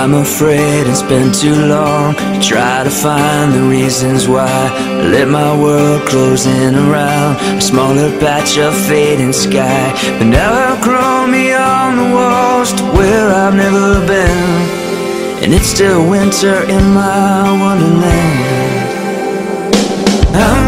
I'm afraid it's been too long to try to find the reasons why I let my world close in around a smaller patch of fading sky. But now I've grown beyond the walls to where I've never been, and it's still winter in my wonderland. I'm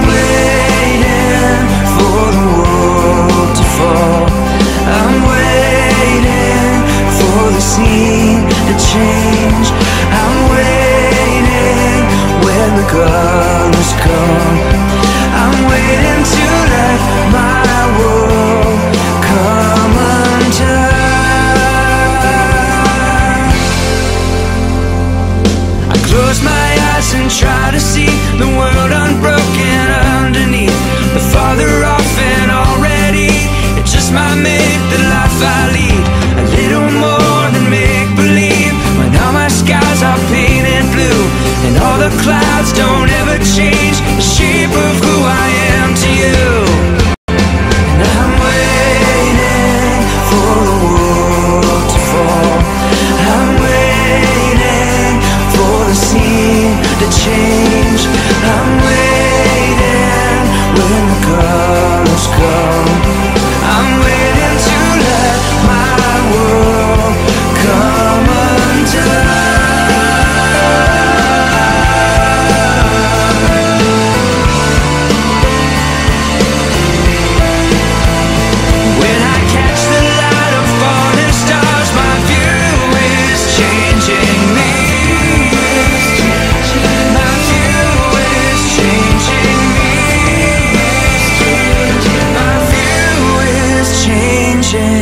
and try to see the world unbroken underneath. The farther off and already it just might make the life I lead. A little more than make believe when all my skies are painted blue and all the clouds don't ever change. come, colors come. change.